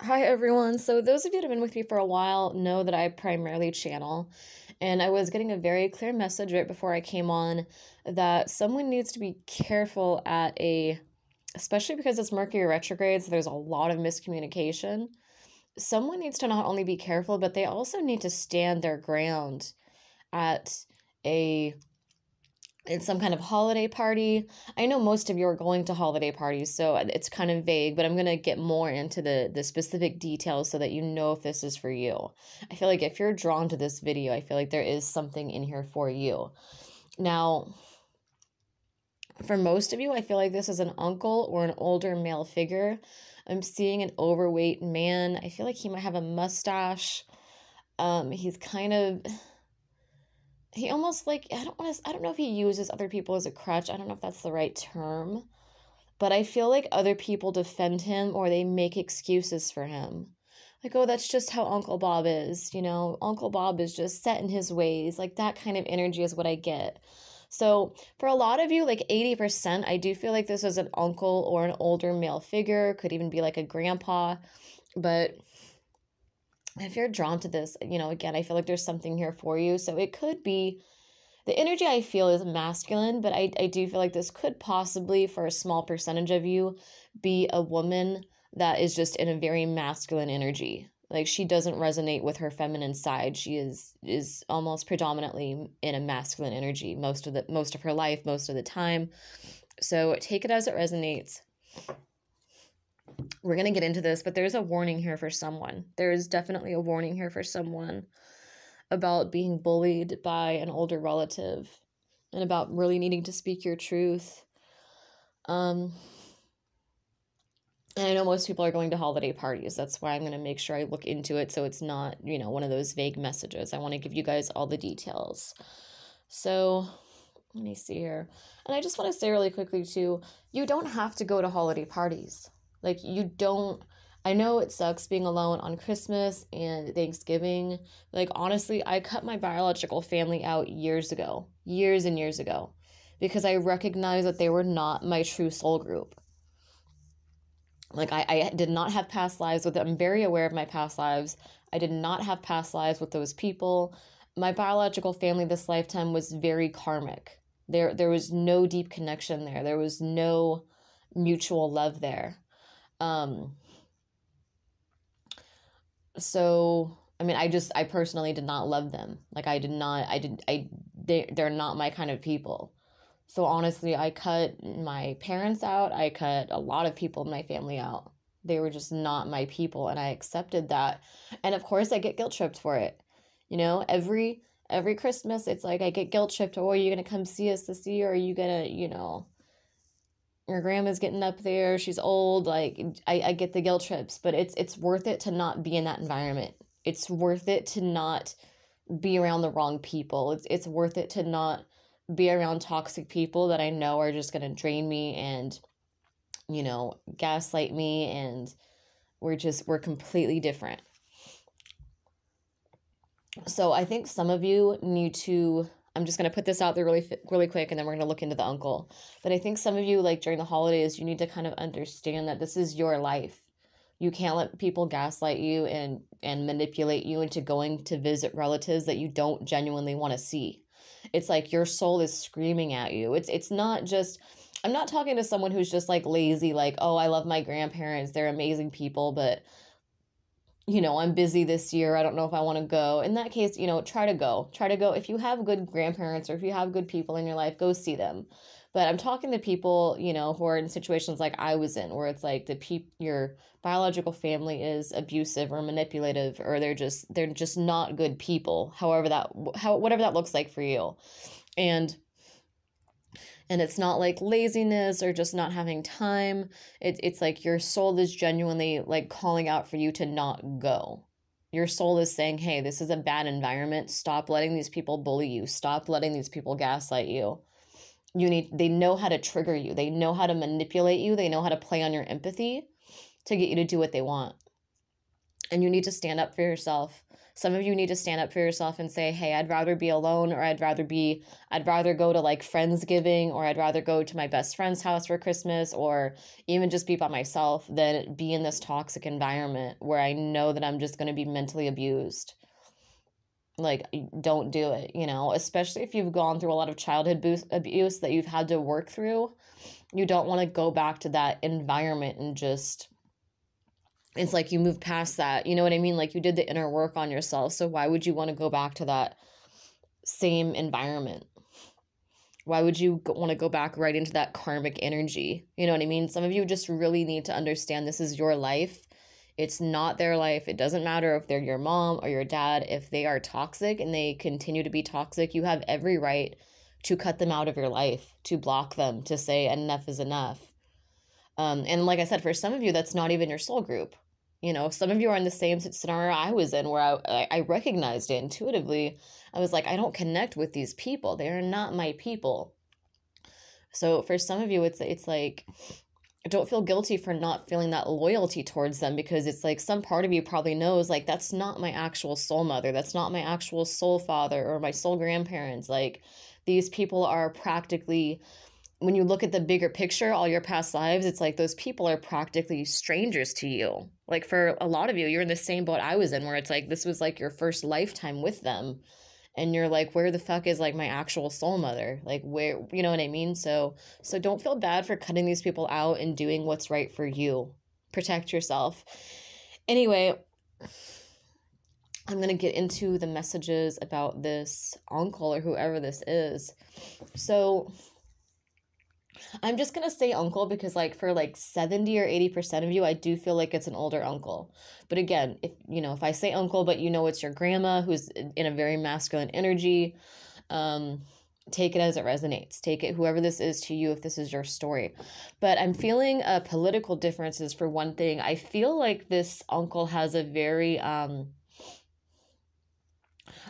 Hi, everyone. So, those of you that have been with me for a while know that I primarily channel, and I was getting a very clear message right before I came on that someone needs to be careful at a, especially because it's Mercury retrograde, so there's a lot of miscommunication. Someone needs to not only be careful, but they also need to stand their ground at a it's some kind of holiday party. I know most of you are going to holiday parties, so it's kind of vague, but I'm going to get more into the the specific details so that you know if this is for you. I feel like if you're drawn to this video, I feel like there is something in here for you. Now, for most of you, I feel like this is an uncle or an older male figure. I'm seeing an overweight man. I feel like he might have a mustache. Um, he's kind of he almost like I don't want to I don't know if he uses other people as a crutch. I don't know if that's the right term. But I feel like other people defend him or they make excuses for him. Like, oh, that's just how Uncle Bob is, you know. Uncle Bob is just set in his ways. Like that kind of energy is what I get. So, for a lot of you, like 80%, I do feel like this is an uncle or an older male figure, could even be like a grandpa. But if you're drawn to this, you know, again, I feel like there's something here for you. So it could be the energy I feel is masculine, but I, I do feel like this could possibly, for a small percentage of you, be a woman that is just in a very masculine energy. Like she doesn't resonate with her feminine side. She is is almost predominantly in a masculine energy most of the most of her life, most of the time. So take it as it resonates we're going to get into this, but there's a warning here for someone. There is definitely a warning here for someone about being bullied by an older relative and about really needing to speak your truth. Um, and I know most people are going to holiday parties. That's why I'm going to make sure I look into it so it's not, you know, one of those vague messages. I want to give you guys all the details. So, let me see here. And I just want to say really quickly too, you don't have to go to holiday parties. Like you don't I know it sucks being alone on Christmas and Thanksgiving. Like honestly, I cut my biological family out years ago. Years and years ago. Because I recognized that they were not my true soul group. Like I, I did not have past lives with them. I'm very aware of my past lives. I did not have past lives with those people. My biological family this lifetime was very karmic. There there was no deep connection there. There was no mutual love there um, so I mean, I just I personally did not love them. Like I did not I did I they they're not my kind of people. So honestly, I cut my parents out. I cut a lot of people in my family out. They were just not my people and I accepted that. And of course, I get guilt tripped for it. You know, every every Christmas it's like I get guilt tripped, oh, are you to come see us this year? Are you to, you know, your grandma's getting up there. She's old. Like I, I get the guilt trips but it's it's worth it to not be in that environment. It's worth it to not be around the wrong people. It's it's worth it to not be around toxic people that i know are just going to drain me and you know gaslight me and we're just we're completely different. So i think some of you need to I'm just going to put this out there really really quick and then we're going to look into the uncle. But I think some of you like during the holidays you need to kind of understand that this is your life. You can't let people gaslight you and and manipulate you into going to visit relatives that you don't genuinely want to see. It's like your soul is screaming at you. It's it's not just I'm not talking to someone who's just like lazy like, "Oh, I love my grandparents. They're amazing people, but you know, I'm busy this year. I don't know if I want to go. In that case, you know, try to go. Try to go. If you have good grandparents or if you have good people in your life, go see them. But I'm talking to people, you know, who are in situations like I was in, where it's like the peop your biological family is abusive or manipulative, or they're just they're just not good people. However that how whatever that looks like for you, and and it's not like laziness or just not having time. It, it's like your soul is genuinely like calling out for you to not go. Your soul is saying hey this is a bad environment. Stop letting these people bully you. Stop letting these people gaslight you. You need they know how to trigger you. They know how to manipulate you. They know how to play on your empathy to get you to do what they want. And you need to stand up for yourself some of you need to stand up for yourself and say hey i'd rather be alone or i'd rather be i'd rather go to like friendsgiving or i'd rather go to my best friend's house for christmas or even just be by myself than be in this toxic environment where i know that i'm just going to be mentally abused. Like don't do it you know? Especially if you've gone through a lot of childhood abuse that you've had to work through you don't want to go back to that environment and just it's like you move past that. You know what I mean? Like you did the inner work on yourself. So why would you want to go back to that same environment? Why would you want to go back right into that karmic energy? You know what I mean? Some of you just really need to understand this is your life. It's not their life. It doesn't matter if they're your mom or your dad. If they are toxic and they continue to be toxic, you have every right to cut them out of your life, to block them, to say enough is enough. Um, and like I said, for some of you, that's not even your soul group. You know, some of you are in the same scenario I was in where I, I recognized it intuitively. I was like, I don't connect with these people. They are not my people. So for some of you, it's it's like don't feel guilty for not feeling that loyalty towards them because it's like some part of you probably knows like that's not my actual soul mother that's not my actual soul father or my soul grandparents like these people are practically when you look at the bigger picture, all your past lives, it's like those people are practically strangers to you. Like for a lot of you, you're in the same boat I was in, where it's like this was like your first lifetime with them. And you're like, where the fuck is like my actual soul mother? Like where you know what I mean? So so don't feel bad for cutting these people out and doing what's right for you. Protect yourself. Anyway, I'm to get into the messages about this uncle or whoever this is. So, I'm just gonna say uncle because like for like 70 or 80% of you, I do feel like it's an older uncle. But again, if you know, if I say uncle, but you know it's your grandma who's in a very masculine energy, um, take it as it resonates. Take it whoever this is to you if this is your story. But I'm feeling uh political differences for one thing. I feel like this uncle has a very um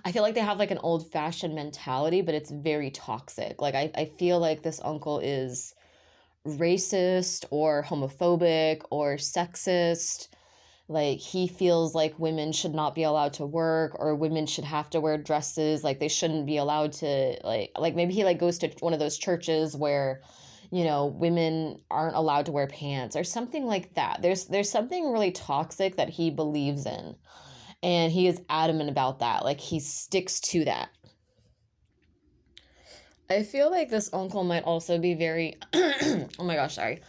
I feel like they have like an old fashioned mentality, but it's very toxic. Like I, I feel like this uncle is racist or homophobic or sexist. Like he feels like women should not be allowed to work or women should have to wear dresses. Like they shouldn't be allowed to like like maybe he like goes to one of those churches where you know women aren't allowed to wear pants or something like that. There's there's something really toxic that he believes in and he is adamant about that. Like he sticks to that. I feel like this uncle might also be very oh my gosh, sorry.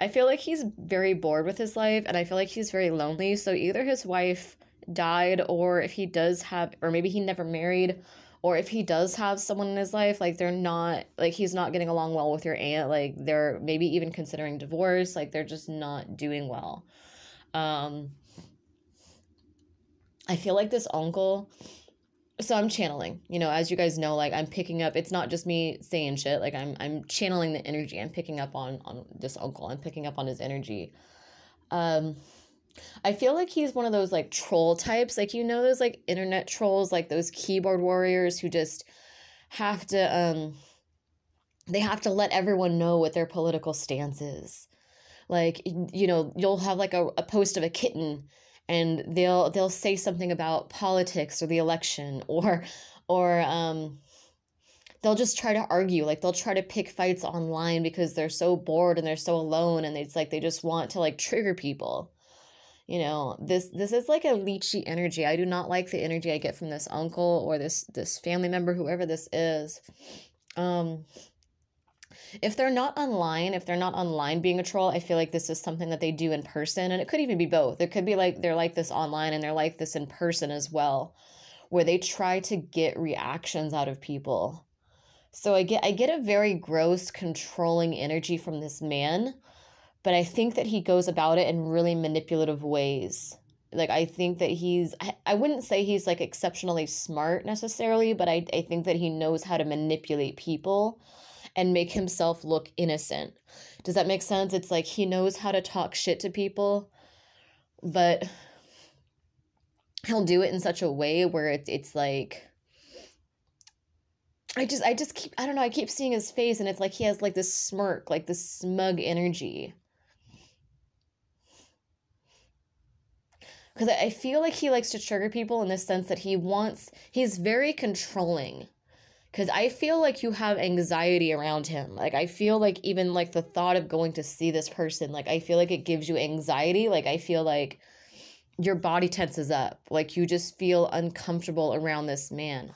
I feel like he's very bored with his life and I feel like he's very lonely. So either his wife died or if he does have or maybe he never married or if he does have someone in his life like they're not like he's not getting along well with your aunt like they're maybe even considering divorce like they're just not doing well um I feel like this uncle so I'm channeling, you know, as you guys know, like I'm picking up it's not just me saying shit, like I'm I'm channeling the energy. I'm picking up on on this uncle. I'm picking up on his energy. Um I feel like he's one of those like troll types, like you know those like internet trolls, like those keyboard warriors who just have to um they have to let everyone know what their political stance is. Like you know, you'll have like a, a post of a kitten and they'll they'll say something about politics or the election or or um they'll just try to argue like they'll try to pick fights online because they're so bored and they're so alone and it's like they just want to like trigger people. You know this this is like a leechy energy. I do not like the energy i get from this uncle or this this family member whoever this is. Um if they're not online, if they're not online being a troll, I feel like this is something that they do in person. And it could even be both. It could be like they're like this online and they're like this in person as well, where they try to get reactions out of people. So I get I get a very gross controlling energy from this man, but I think that he goes about it in really manipulative ways. Like I think that he's I, I wouldn't say he's like exceptionally smart necessarily, but I, I think that he knows how to manipulate people and make himself look innocent. Does that make sense? It's like he knows how to talk shit to people, but he'll do it in such a way where it's it's like I just I just keep I don't know, I keep seeing his face and it's like he has like this smirk, like this smug energy. because I feel like he likes to trigger people in the sense that he wants, he's very controlling. Because I feel like you have anxiety around him. Like, I feel like even like the thought of going to see this person, like, I feel like it gives you anxiety. Like, I feel like your body tenses up. Like, you just feel uncomfortable around this man.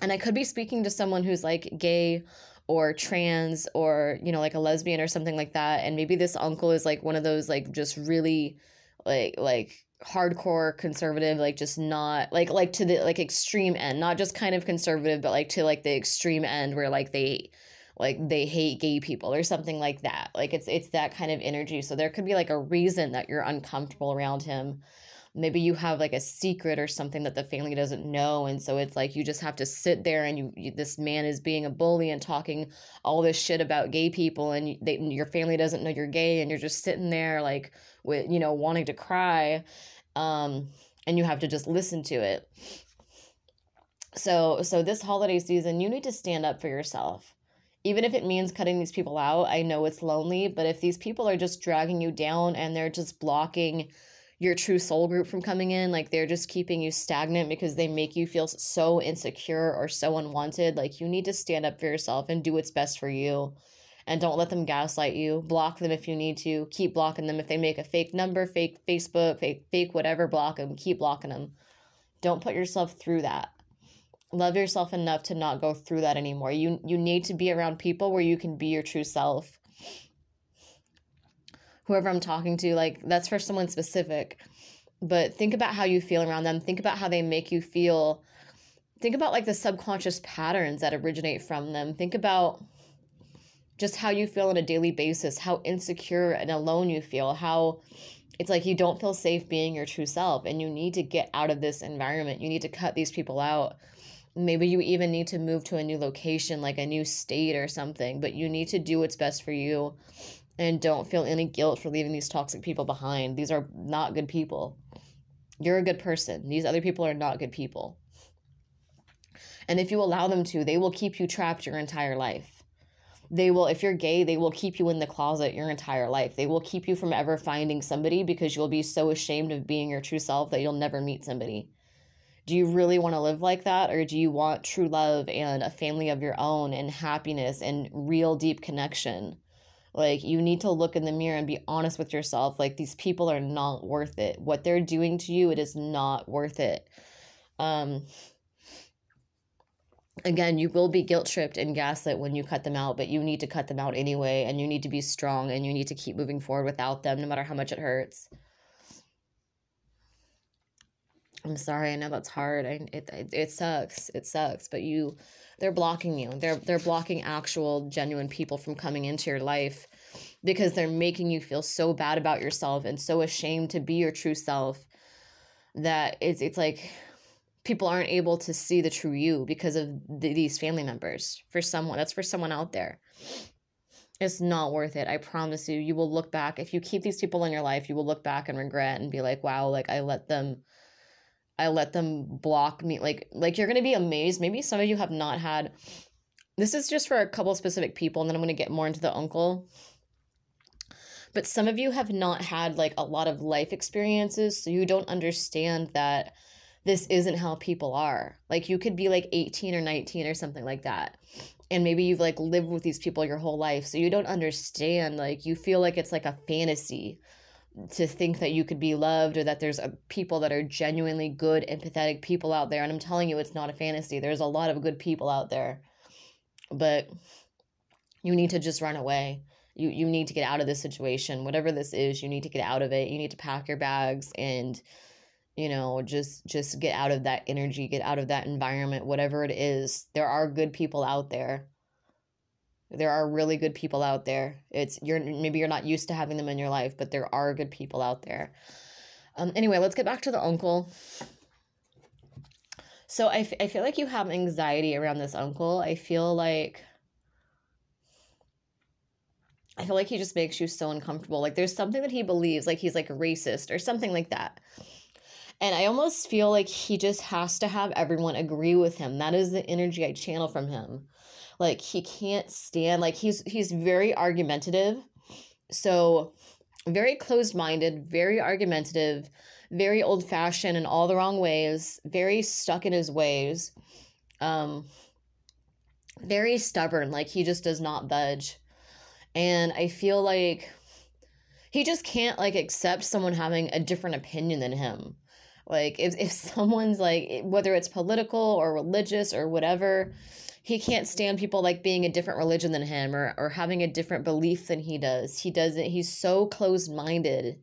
And I could be speaking to someone who's like gay or trans or, you know, like a lesbian or something like that. And maybe this uncle is like one of those, like, just really like like hardcore conservative like just not like like to the like extreme end not just kind of conservative but like to like the extreme end where like they like they hate gay people or something like that. Like it's it's that kind of energy. So there could be like a reason that you're uncomfortable around him. Maybe you have like a secret or something that the family doesn't know and so it's like you just have to sit there and you, you this man is being a bully and talking all this shit about gay people and they, your family doesn't know you're gay and you're just sitting there like with you know wanting to cry um and you have to just listen to it. So so this holiday season you need to stand up for yourself. Even if it means cutting these people out i know it's lonely but if these people are just dragging you down and they're just blocking your true soul group from coming in like they're just keeping you stagnant because they make you feel so insecure or so unwanted like you need to stand up for yourself and do what's best for you and don't let them gaslight you block them if you need to keep blocking them if they make a fake number fake facebook fake fake whatever block them keep blocking them don't put yourself through that love yourself enough to not go through that anymore you you need to be around people where you can be your true self whoever I'm talking to, like that's for someone specific. But think about how you feel around them. Think about how they make you feel. Think about like the subconscious patterns that originate from them. Think about just how you feel on a daily basis, how insecure and alone you feel, how it's like you don't feel safe being your true self and you need to get out of this environment. You need to cut these people out. Maybe you even need to move to a new location, like a new state or something, but you need to do what's best for you and don't feel any guilt for leaving these toxic people behind. These are not good people. You're a good person. These other people are not good people. And if you allow them to, they will keep you trapped your entire life. They will, if you're gay, they will keep you in the closet your entire life. They will keep you from ever finding somebody because you'll be so ashamed of being your true self that you'll never meet somebody. Do you really want to live like that? Or do you want true love and a family of your own and happiness and real deep connection? Like, you need to look in the mirror and be honest with yourself. Like, these people are not worth it. What they're doing to you, it is not worth it. Um, again, you will be guilt tripped and gaslit when you cut them out, but you need to cut them out anyway. And you need to be strong and you need to keep moving forward without them, no matter how much it hurts. I'm sorry, I know that's hard. I, it, it, it sucks. It sucks, but you they're blocking you. They're they're blocking actual genuine people from coming into your life because they're making you feel so bad about yourself and so ashamed to be your true self that it's it's like people aren't able to see the true you because of the, these family members. For someone, that's for someone out there. It's not worth it. I promise you. You will look back if you keep these people in your life. You will look back and regret and be like, "Wow, like I let them." I let them block me. Like like you're gonna be amazed. Maybe some of you have not had this is just for a couple specific people, and then I'm gonna get more into the uncle. But some of you have not had like a lot of life experiences, so you don't understand that this isn't how people are. Like you could be like 18 or 19 or something like that. And maybe you've like lived with these people your whole life, so you don't understand. Like you feel like it's like a fantasy to think that you could be loved or that there's a, people that are genuinely good empathetic people out there and i'm telling you it's not a fantasy there's a lot of good people out there but you need to just run away you you need to get out of this situation whatever this is you need to get out of it you need to pack your bags and you know just just get out of that energy get out of that environment whatever it is there are good people out there there are really good people out there. It's you're maybe you're not used to having them in your life, but there are good people out there. Um, anyway, let's get back to the uncle. So I, f- I feel like you have anxiety around this uncle. I feel like I feel like he just makes you so uncomfortable. Like there's something that he believes, like he's like a racist or something like that. And I almost feel like he just has to have everyone agree with him. That is the energy I channel from him like he can't stand like he's he's very argumentative so very closed minded, very argumentative, very old fashioned in all the wrong ways, very stuck in his ways, um, very stubborn. Like he just does not budge. And I feel like he just can't like accept someone having a different opinion than him. Like if, if someone's like whether it's political or religious or whatever, he can't stand people like being a different religion than him or, or having a different belief than he does. He doesn't he's so closed minded.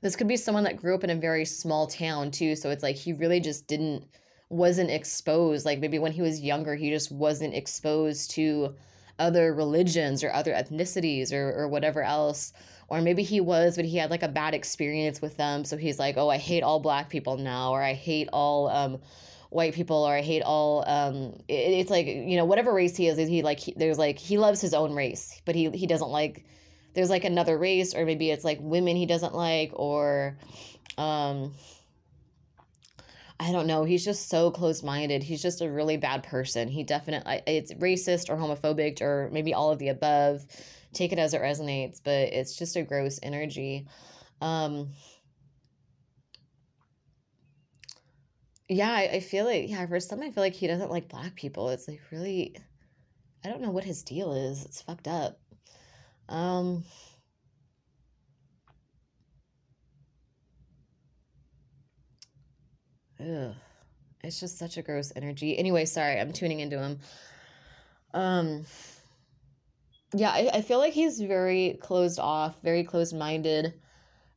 This could be someone that grew up in a very small town too, so it's like he really just didn't wasn't exposed. Like maybe when he was younger, he just wasn't exposed to other religions or other ethnicities or, or whatever else or maybe he was but he had like a bad experience with them so he's like oh i hate all black people now or i hate all um, white people or i hate all um, it, it's like you know whatever race he is he like he, there's like he loves his own race but he he doesn't like there's like another race or maybe it's like women he doesn't like or um I don't know. He's just so close minded. He's just a really bad person. He definitely, it's racist or homophobic or maybe all of the above take it as it resonates, but it's just a gross energy. Um, yeah, I, I feel like, yeah, for some, I feel like he doesn't like black people. It's like really, I don't know what his deal is. It's fucked up. Um, ugh. It's just such a gross energy. Anyway, sorry, I'm tuning into him. Um, yeah, I, I feel like he's very closed off, very closed minded,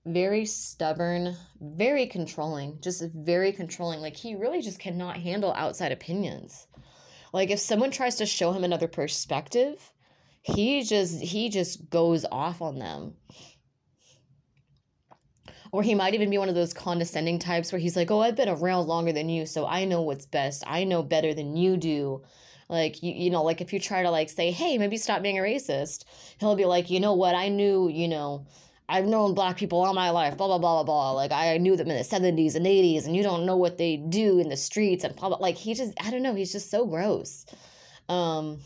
very stubborn, very controlling, just very controlling. Like he really just cannot handle outside opinions. Like if someone tries to show him another perspective, he just he just goes off on them. Or he might even be one of those condescending types where he's like, "Oh, I've been around longer than you, so I know what's best. I know better than you do." Like you, you know like if you try to like say hey maybe stop being a racist he'll be like you know what i knew you know I've known black people all my life, blah, blah, blah, blah, blah. Like, I knew them in the 70s and 80s, and you don't know what they do in the streets and blah, blah. Like, he just, I don't know, he's just so gross. Um,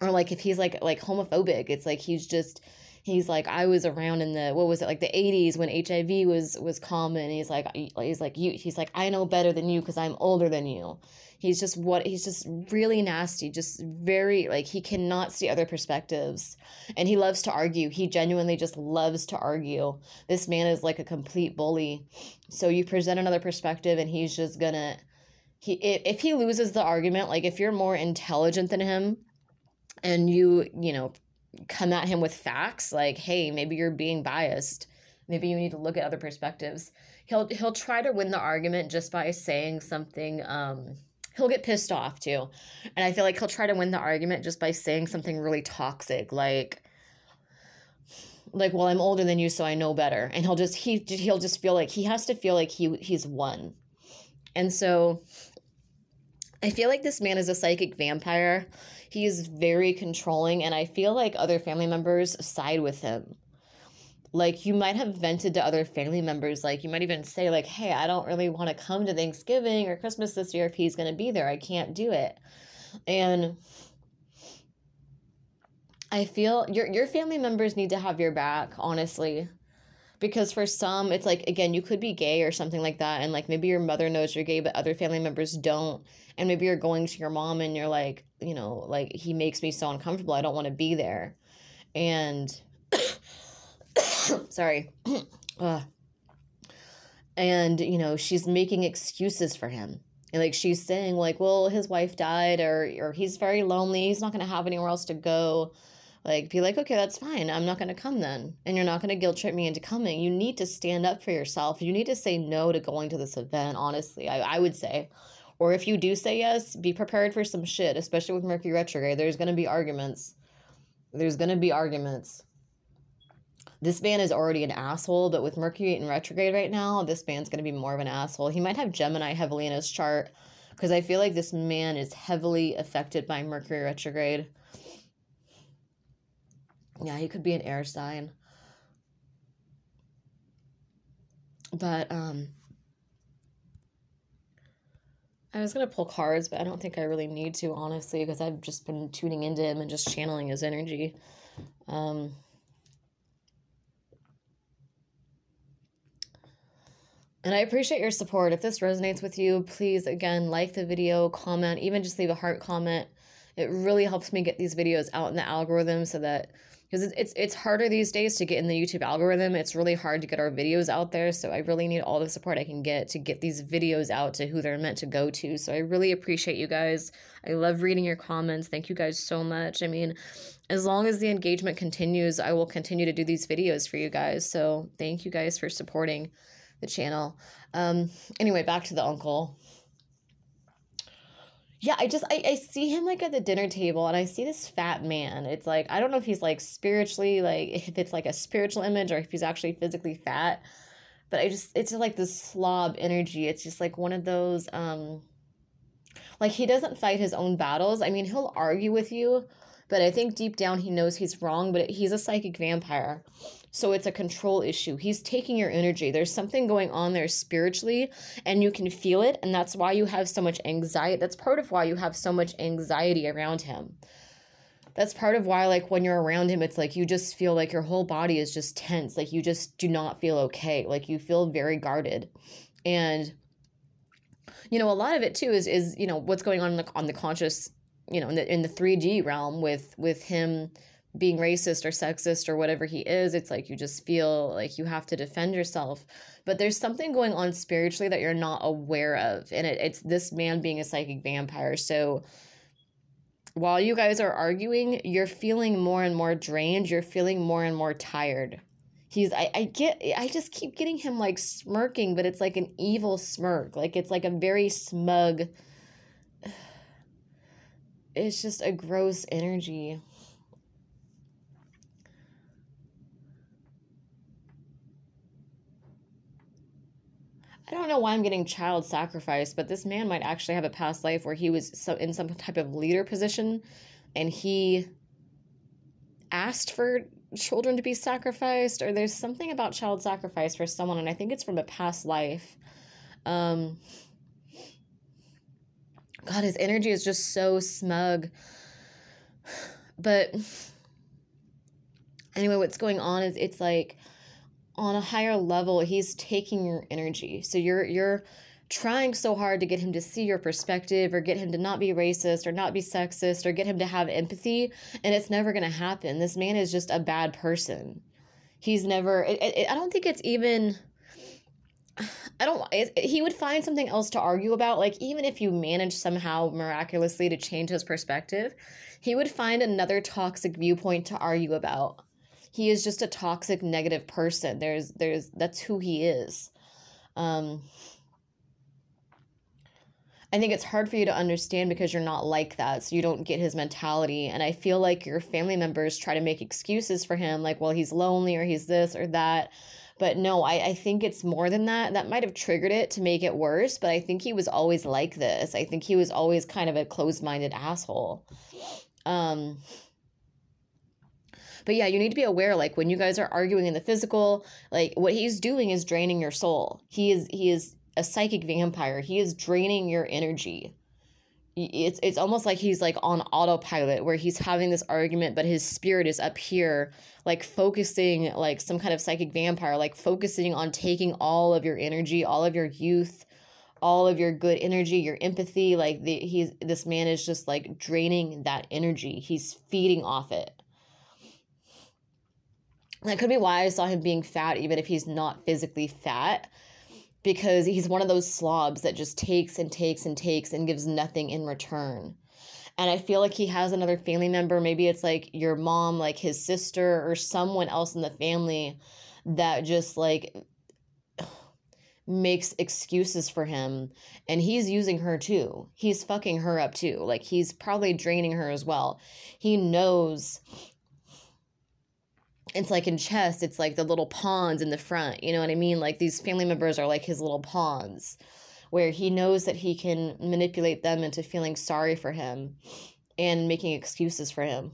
or like if he's like, like homophobic, it's like he's just, he's like i was around in the what was it like the 80s when hiv was was common. He's like he's like you he's like i know better than you because i'm older than you. He's just what he's just really nasty just very like he cannot see other perspectives. And he loves to argue. He genuinely just loves to argue. This man is like a complete bully. So you present another perspective and he's just gonna he if he loses the argument like if you're more intelligent than him and you you know come at him with facts like hey maybe you're being biased maybe you need to look at other perspectives he'll he'll try to win the argument just by saying something um he'll get pissed off too. And I feel like he'll try to win the argument just by saying something really toxic like like well I'm older than you so I know better. And he'll just he he'll just feel like he has to feel like he he's won. And so I feel like this man is a psychic vampire. He is very controlling and I feel like other family members side with him. Like you might have vented to other family members like you might even say like hey i don't really want to come to thanksgiving or christmas this year if he's going to be there. I can't do it. And i feel your your family members need to have your back honestly because for some it's like again you could be gay or something like that and like maybe your mother knows you're gay but other family members don't and maybe you're going to your mom and you're like you know like he makes me so uncomfortable i don't want to be there and sorry. uh, and, you know, she's making excuses for him. And like she's saying, like, well, his wife died, or or he's very lonely, he's not gonna have anywhere else to go. Like, be like, okay, that's fine. I'm not gonna come then. And you're not gonna guilt trip me into coming. You need to stand up for yourself. You need to say no to going to this event, honestly, I, I would say. Or if you do say yes, be prepared for some shit, especially with Mercury retrograde. There's gonna be arguments. There's gonna be arguments this man is already an asshole, but with Mercury in retrograde right now, this man's going to be more of an asshole. He might have Gemini heavily in his chart because I feel like this man is heavily affected by Mercury retrograde. Yeah, he could be an air sign. But um I was going to pull cards, but I don't think I really need to honestly because I've just been tuning into him and just channeling his energy. Um, and I appreciate your support. If this resonates with you, please again like the video, comment, even just leave a heart comment. It really helps me get these videos out in the algorithm so that because it's it's harder these days to get in the YouTube algorithm. It's really hard to get our videos out there, so I really need all the support I can get to get these videos out to who they're meant to go to. So I really appreciate you guys. I love reading your comments. Thank you guys so much. I mean, as long as the engagement continues, I will continue to do these videos for you guys. So thank you guys for supporting the channel. Um anyway, back to the uncle yeah, I just I, I see him like at the dinner table and I see this fat man. It's like I don't know if he's like spiritually like if it's like a spiritual image or if he's actually physically fat. But I just it's just like this slob energy. It's just like one of those um like he doesn't fight his own battles. I mean, he'll argue with you, but I think deep down he knows he's wrong, but he's a psychic vampire. So it's a control issue. He's taking your energy. There's something going on there spiritually, and you can feel it. And that's why you have so much anxiety. That's part of why you have so much anxiety around him. That's part of why, like, when you're around him, it's like you just feel like your whole body is just tense. Like, you just do not feel okay. Like, you feel very guarded. And, you know, a lot of it too is, is you know, what's going on in the, on the conscious, you know, in the, in the 3D realm with, with him being racist or sexist or whatever he is it's like you just feel like you have to defend yourself. But there's something going on spiritually that you're not aware of and it, it's this man being a psychic vampire. So while you guys are arguing you're feeling more and more drained you're feeling more and more tired. He's I, I get i just keep getting him like smirking but it's like an evil smirk. Like it's like a very smug it's just a gross energy I don't know why I'm getting child sacrifice, but this man might actually have a past life where he was so in some type of leader position and he asked for children to be sacrificed or there's something about child sacrifice for someone and I think it's from a past life. Um God, his energy is just so smug. But anyway, what's going on is it's like on a higher level he's taking your energy so you're you're trying so hard to get him to see your perspective or get him to not be racist or not be sexist or get him to have empathy and it's never going to happen this man is just a bad person he's never it, it, i don't think it's even I don't. It, he would find something else to argue about. Like even if you manage somehow miraculously to change his perspective, he would find another toxic viewpoint to argue about he is just a toxic negative person there's there's that's who he is um I think it's hard for you to understand because you're not like that. So you don't get his mentality. And I feel like your family members try to make excuses for him, like, well, he's lonely or he's this or that. But no, I, I think it's more than that. That might have triggered it to make it worse. But I think he was always like this. I think he was always kind of a closed minded asshole. Um, but yeah, you need to be aware like when you guys are arguing in the physical, like what he's doing is draining your soul. He is he is a psychic vampire. He is draining your energy. It's it's almost like he's like on autopilot where he's having this argument but his spirit is up here like focusing like some kind of psychic vampire like focusing on taking all of your energy, all of your youth, all of your good energy, your empathy, like the he's this man is just like draining that energy. He's feeding off it. That could be why I saw him being fat, even if he's not physically fat, because he's one of those slobs that just takes and takes and takes and gives nothing in return. And I feel like he has another family member. Maybe it's like your mom, like his sister, or someone else in the family that just like makes excuses for him and he's using her too. He's fucking her up too. Like he's probably draining her as well. He knows it's like in chess, it's like the little pawns in the front. You know what I mean? Like these family members are like his little pawns, where he knows that he can manipulate them into feeling sorry for him and making excuses for him.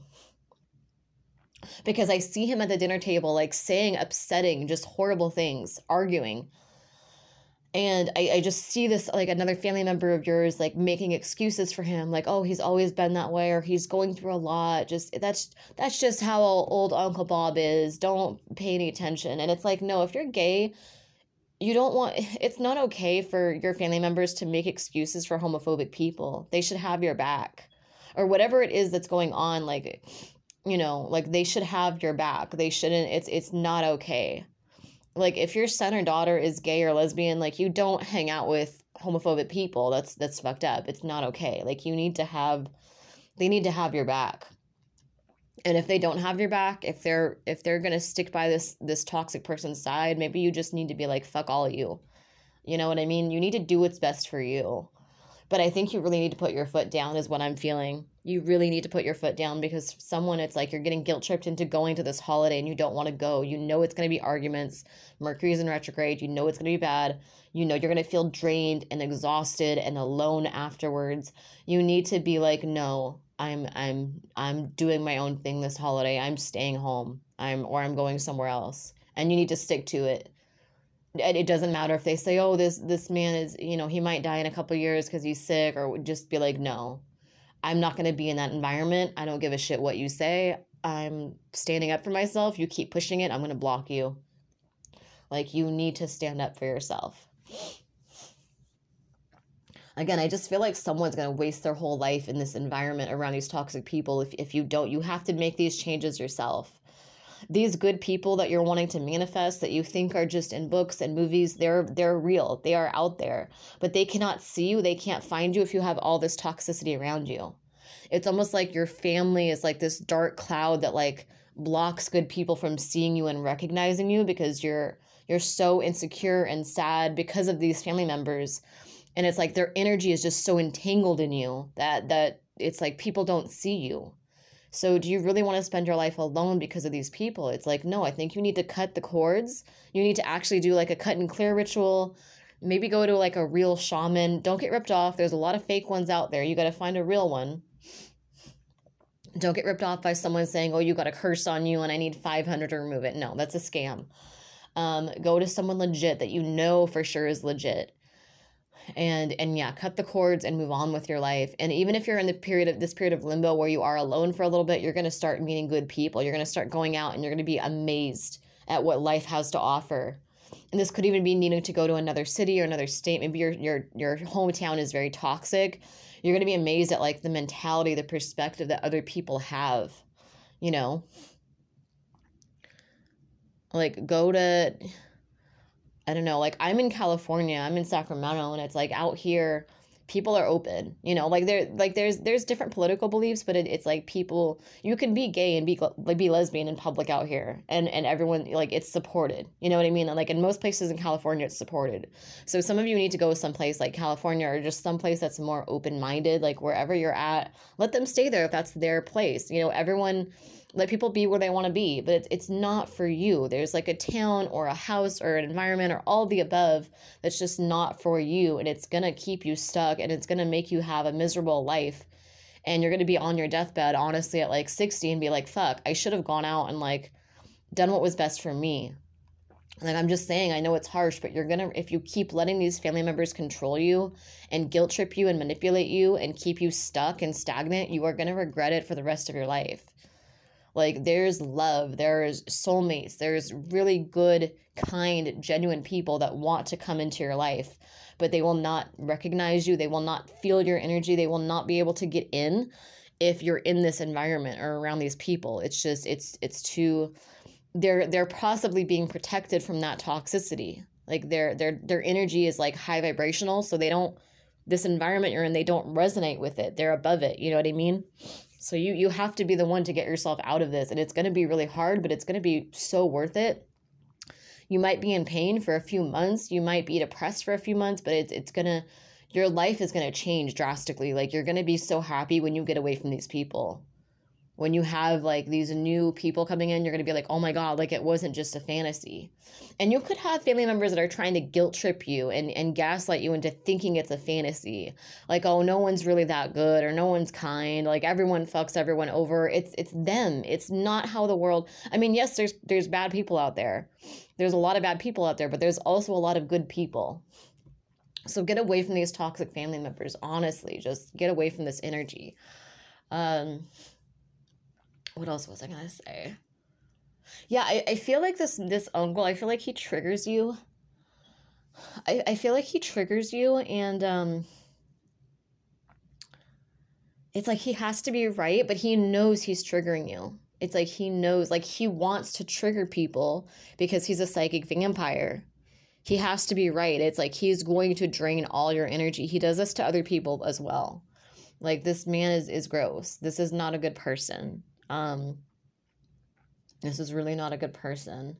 Because I see him at the dinner table, like saying upsetting, just horrible things, arguing. And I, I just see this like another family member of yours like making excuses for him like oh he's always been that way or he's going through a lot. Just that's that's just how old uncle bob is. Don't pay any attention. And it's like no if you're gay you don't want it's not okay for your family members to make excuses for homophobic people. They should have your back. Or whatever it is that's going on like you know like they should have your back. They shouldn't it's it's not okay like if your son or daughter is gay or lesbian like you don't hang out with homophobic people. That's that's fucked up. It's not okay. Like you need to have they need to have your back. And if they don't have your back if they're if they're to stick by this this toxic person's side maybe you just need to be like fuck all of you. You know what i mean? You need to do what's best for you but i think you really need to put your foot down is what i'm feeling. You really need to put your foot down because someone it's like you're getting guilt tripped into going to this holiday and you don't want to go. You know it's going to be arguments. Mercury's in retrograde. You know it's going to be bad. You know you're going to feel drained and exhausted and alone afterwards. You need to be like no i'm i'm i'm doing my own thing this holiday. I'm staying home. I'm or i'm going somewhere else. And you need to stick to it and it doesn't matter if they say oh this this man is you know he might die in a couple years because he's sick or just be like no I'm not going to be in that environment. I don't give a shit what you say. I'm standing up for myself. You keep pushing it, I'm going to block you. Like, you need to stand up for yourself. Again, I just feel like someone's going to waste their whole life in this environment around these toxic people. If, if you don't, you have to make these changes yourself these good people that you're wanting to manifest that you think are just in books and movies they're they're real. They are out there. But they cannot see you. They can't find you if you have all this toxicity around you. It's almost like your family is like this dark cloud that like blocks good people from seeing you and recognizing you because you're you're so insecure and sad because of these family members. And it's like their energy is just so entangled in you that that it's like people don't see you so, do you really want to spend your life alone because of these people? It's like, no, I think you need to cut the cords. You need to actually do like a cut and clear ritual. Maybe go to like a real shaman. Don't get ripped off. There's a lot of fake ones out there. You got to find a real one. Don't get ripped off by someone saying, oh, you got a curse on you and I need 500 to remove it. No, that's a scam. Um, go to someone legit that you know for sure is legit and and yeah cut the cords and move on with your life. And even if you're in the period of this period of limbo where you are alone for a little bit you're going to start meeting good people. You're going to start going out and you're going to be amazed at what life has to offer. And this could even be needing to go to another city or another state. Maybe your your your hometown is very toxic. You're going to be amazed at like the mentality the perspective that other people have you know? Like go to I don't know, like I'm in California, I'm in Sacramento, and it's like out here, people are open. You know, like there, like there's there's different political beliefs, but it, it's like people you can be gay and be like be lesbian in public out here, and and everyone like it's supported. You know what I mean? And like in most places in California, it's supported. So some of you need to go someplace like California or just someplace that's more open minded. Like wherever you're at, let them stay there if that's their place. You know, everyone let people be where they want to be but it's, not for you. There's like a town or a house or an environment or all the above that's just not for you and it's going to keep you stuck and it's going to make you have a miserable life and you're going to be on your deathbed honestly at like 60 and be like fuck i should have gone out and like done what was best for me. Like i'm just saying i know it's harsh but you're gonna if you keep letting these family members control you and guilt trip you and manipulate you and keep you stuck and stagnant you are gonna regret it for the rest of your life like there's love, there's soulmates, there's really good, kind, genuine people that want to come into your life, but they will not recognize you, they will not feel your energy, they will not be able to get in if you're in this environment or around these people. It's just it's it's too they're they're possibly being protected from that toxicity. Like their their their energy is like high vibrational, so they don't this environment you're in, they don't resonate with it. They're above it. You know what I mean? So you you have to be the one to get yourself out of this and it's going to be really hard, but it's going to be so worth it. You might be in pain for a few months, you might be depressed for a few months, but it's it's going to your life is going to change drastically. Like you're going to be so happy when you get away from these people when you have like these new people coming in, you're going to be like, oh my God, like it wasn't just a fantasy. And you could have family members that are trying to guilt trip you and, and gaslight you into thinking it's a fantasy. Like, oh, no one's really that good or no one's kind. Like everyone fucks everyone over. It's it's them. It's not how the world I mean, yes, there's there's bad people out there. There's a lot of bad people out there, but there's also a lot of good people. So get away from these toxic family members. Honestly, just get away from this energy. Um, what else was I gonna say? Yeah, I, I feel like this this uncle, I feel like he triggers you. I, I feel like he triggers you and um it's like he has to be right, but he knows he's triggering you. It's like he knows, like he wants to trigger people because he's a psychic vampire. He has to be right. It's like he's going to drain all your energy. He does this to other people as well. Like this man is is gross. This is not a good person. Um this is really not a good person.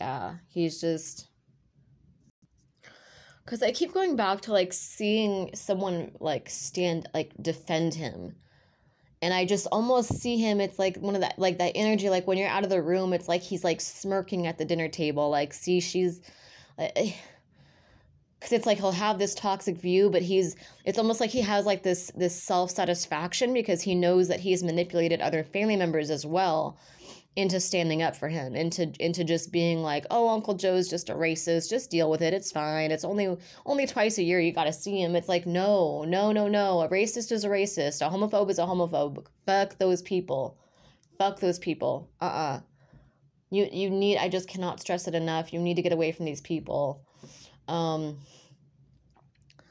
Yeah, he's just because I keep going back to like seeing someone like stand, like defend him. And I just almost see him. It's like one of that, like that energy. Like when you're out of the room, it's like he's like smirking at the dinner table. Like, see, she's, because it's like he'll have this toxic view, but he's. It's almost like he has like this this self satisfaction because he knows that he's manipulated other family members as well into standing up for him into into just being like oh uncle joe's just a racist. Just deal with it. It's fine. It's only only twice a year you got to see him. It's like no no no no. A racist is a racist. A homophobe is a homophobe. Fuck those people. Fuck those people. Uh-uh. You you need i just cannot stress it enough. You need to get away from these people um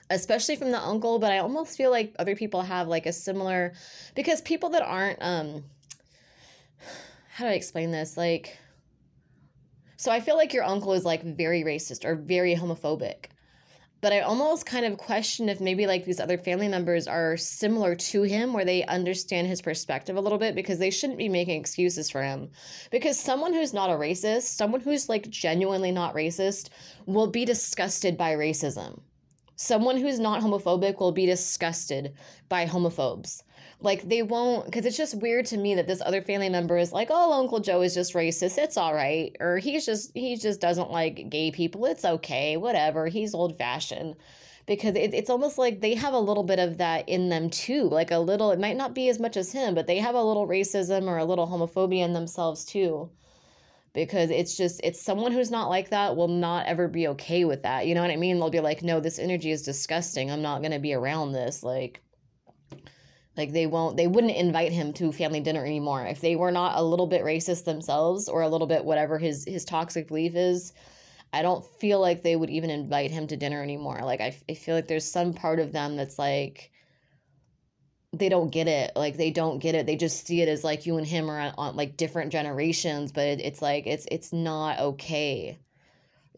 especially from the uncle but i almost feel like other people have like a similar because people that aren't um how do I explain this? Like, so I feel like your uncle is like very racist or very homophobic. But I almost kind of question if maybe like these other family members are similar to him where they understand his perspective a little bit because they shouldn't be making excuses for him. Because someone who's not a racist, someone who's like genuinely not racist, will be disgusted by racism. Someone who's not homophobic will be disgusted by homophobes. Like they won't, because it's just weird to me that this other family member is like, oh, Uncle Joe is just racist. It's all right, or he's just he just doesn't like gay people. It's okay, whatever. He's old fashioned. Because it, it's almost like they have a little bit of that in them too. Like a little, it might not be as much as him, but they have a little racism or a little homophobia in themselves too because it's just it's someone who's not like that will not ever be okay with that you know what i mean they'll be like no this energy is disgusting i'm not going to be around this like like they won't they wouldn't invite him to family dinner anymore if they were not a little bit racist themselves or a little bit whatever his his toxic belief is. I don't feel like they would even invite him to dinner anymore. Like I, I feel like there's some part of them that's like they don't get it. Like they don't get it. They just see it as like you and him are on, on like different generations, but it, it's like it's it's not okay.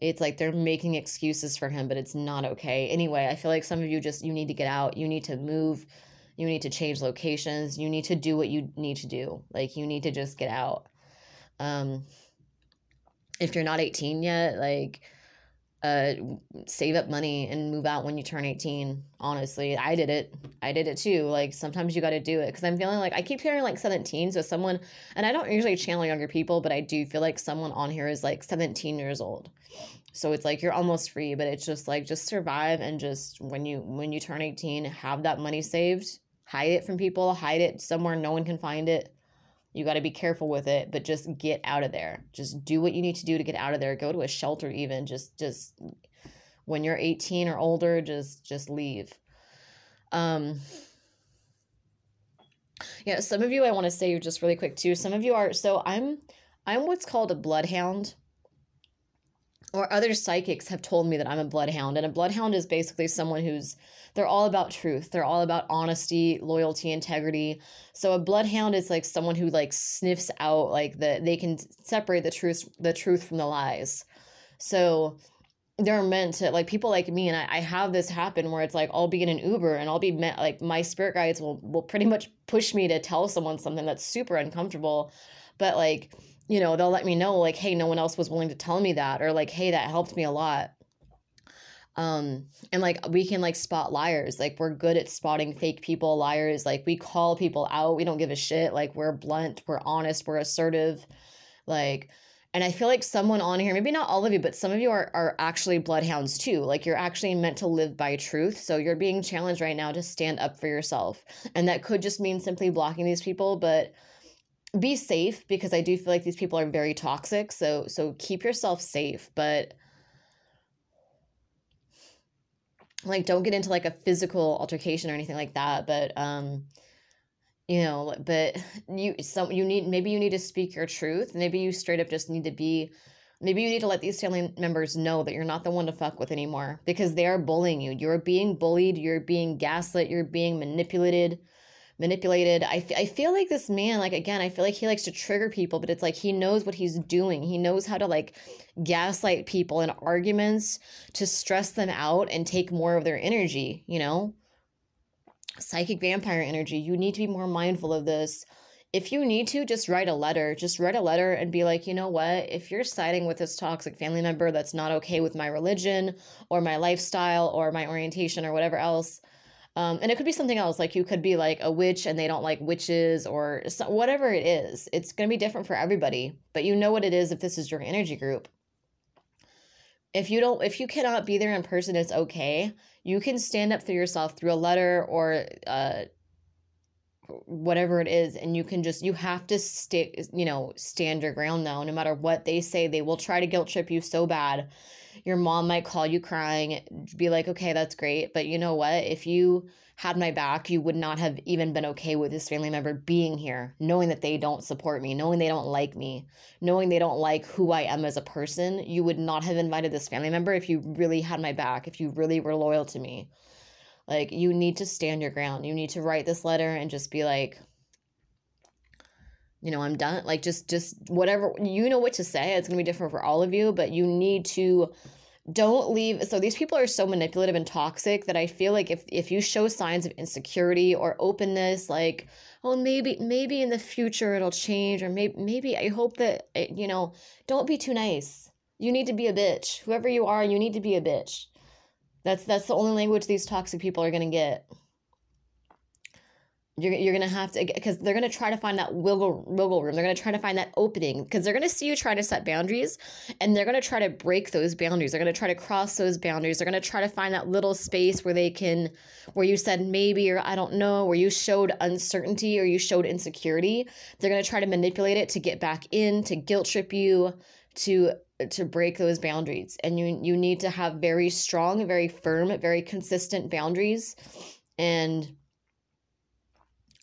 It's like they're making excuses for him, but it's not okay. Anyway, I feel like some of you just you need to get out. You need to move you need to change locations you need to do what you need to do like you need to just get out. Um if you're not 18 yet like uh save up money and move out when you turn 18 honestly. I did it. I did it too. Like sometimes you got to do it because i'm feeling like i keep hearing like 17 so someone and i don't usually channel younger people but i do feel like someone on here is like 17 years old. So it's like you're almost free but it's just like just survive and just when you when you turn 18 have that money saved hide it from people, hide it somewhere no one can find it. You got to be careful with it, but just get out of there. Just do what you need to do to get out of there. Go to a shelter even. Just just when you're 18 or older, just just leave. Um yeah, some of you I want to say just really quick too. Some of you are so I'm I'm what's called a bloodhound or other psychics have told me that I'm a bloodhound. And a bloodhound is basically someone who's, they're all about truth. They're all about honesty, loyalty, integrity. So a bloodhound is like someone who like sniffs out like the, they can separate the truth, the truth from the lies. So they're meant to like people like me and I, I have this happen where it's like I'll be in an Uber and I'll be met like my spirit guides will will pretty much push me to tell someone something that's super uncomfortable. But like you know, they'll let me know like, hey, no one else was willing to tell me that, or like, hey, that helped me a lot. Um, and like we can like spot liars. Like we're good at spotting fake people, liars. Like we call people out. We don't give a shit. Like we're blunt, we're honest, we're assertive. Like and I feel like someone on here, maybe not all of you, but some of you are, are actually bloodhounds too. Like you're actually meant to live by truth. So you're being challenged right now to stand up for yourself. And that could just mean simply blocking these people, but be safe because I do feel like these people are very toxic. So so keep yourself safe, but like don't get into like a physical altercation or anything like that but um you know but you some you need maybe you need to speak your truth maybe you straight up just need to be maybe you need to let these family members know that you're not the one to fuck with anymore because they are bullying you you're being bullied you're being gaslit you're being manipulated manipulated I, I feel like this man like again i feel like he likes to trigger people but it's like he knows what he's doing he knows how to like gaslight people in arguments to stress them out and take more of their energy you know psychic vampire energy. You need to be more mindful of this. If you need to, just write a letter. Just write a letter and be like, you know what? If you're siding with this toxic family member that's not okay with my religion or my lifestyle or my orientation or whatever else, um, and it could be something else. Like you could be like a witch and they don't like witches or so, whatever it is. It's going to be different for everybody, but you know what it is if this is your energy group if you don't if you cannot be there in person it's okay you can stand up for yourself through a letter or uh whatever it is and you can just you have to stay you know stand your ground now no matter what they say they will try to guilt trip you so bad your mom might call you crying be like okay that's great but you know what if you had my back, you would not have even been okay with this family member being here, knowing that they don't support me, knowing they don't like me, knowing they don't like who I am as a person. You would not have invited this family member if you really had my back, if you really were loyal to me. Like, you need to stand your ground. You need to write this letter and just be like, you know, I'm done. Like, just, just whatever, you know what to say. It's going to be different for all of you, but you need to don't leave so these people are so manipulative and toxic that i feel like if if you show signs of insecurity or openness like oh maybe maybe in the future it'll change or maybe maybe i hope that it, you know don't be too nice you need to be a bitch whoever you are you need to be a bitch that's that's the only language these toxic people are going to get you're, you're gonna have to because they're gonna try to find that wiggle wiggle room. They're gonna try to find that opening because they're gonna see you trying to set boundaries, and they're gonna try to break those boundaries. They're gonna try to cross those boundaries. They're gonna try to find that little space where they can, where you said maybe or I don't know, where you showed uncertainty or you showed insecurity. They're gonna try to manipulate it to get back in, to guilt trip you, to to break those boundaries. And you you need to have very strong, very firm, very consistent boundaries, and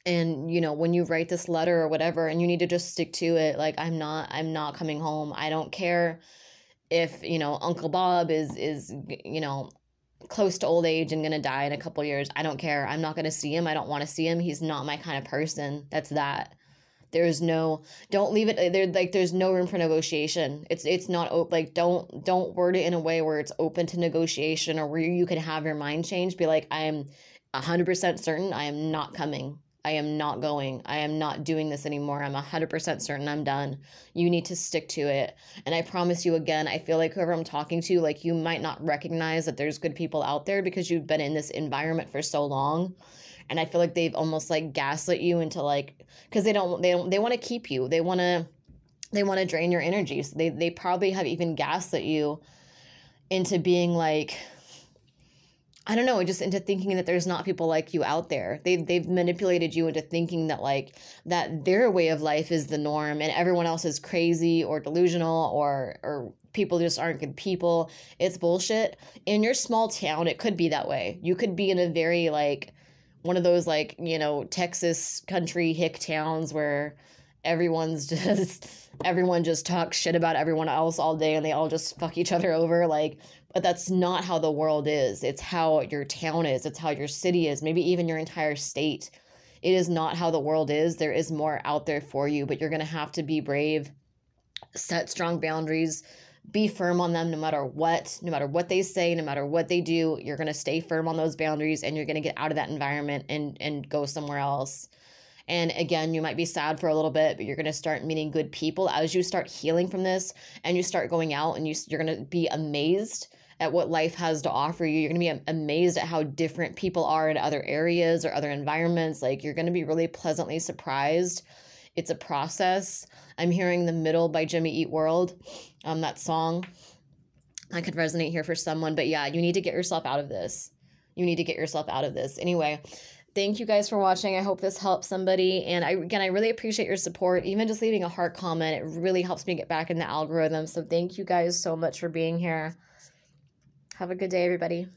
and you know when you write this letter or whatever and you need to just stick to it like i'm not i'm not coming home. I don't care if you know uncle bob is is you know close to old age and gonna die in a couple years. I don't care. I'm not gonna see him. I don't want to see him. He's not my kind of person. That's that. There's no don't leave it there like there's no room for negotiation. It's it's not like don't don't word it in a way where it's open to negotiation or where you can have your mind change be like i'm 100% certain i am not coming I am not going. I am not doing this anymore. I'm 100% certain I'm done. You need to stick to it. And I promise you again, I feel like whoever I'm talking to, like you might not recognize that there's good people out there because you've been in this environment for so long. And I feel like they've almost like gaslit you into like cuz they don't they don't they want to keep you. They want to they want to drain your energy. So they they probably have even gaslit you into being like I don't know, just into thinking that there's not people like you out there. They've they've manipulated you into thinking that like that their way of life is the norm and everyone else is crazy or delusional or or people just aren't good people. It's bullshit. In your small town, it could be that way. You could be in a very like one of those like, you know, Texas country hick towns where everyone's just everyone just talks shit about everyone else all day and they all just fuck each other over like but that's not how the world is. It's how your town is, it's how your city is, maybe even your entire state. It is not how the world is. There is more out there for you, but you're going to have to be brave, set strong boundaries, be firm on them no matter what, no matter what they say, no matter what they do. You're going to stay firm on those boundaries and you're going to get out of that environment and and go somewhere else. And again, you might be sad for a little bit, but you're going to start meeting good people as you start healing from this and you start going out and you, you're going to be amazed at what life has to offer you. You're going to be amazed at how different people are in other areas or other environments. Like you're going to be really pleasantly surprised. It's a process. I'm hearing The Middle by Jimmy Eat World, um, that song. I could resonate here for someone, but yeah, you need to get yourself out of this. You need to get yourself out of this. Anyway, thank you guys for watching. I hope this helps somebody. And I again, I really appreciate your support. Even just leaving a heart comment, it really helps me get back in the algorithm. So thank you guys so much for being here. Have a good day, everybody.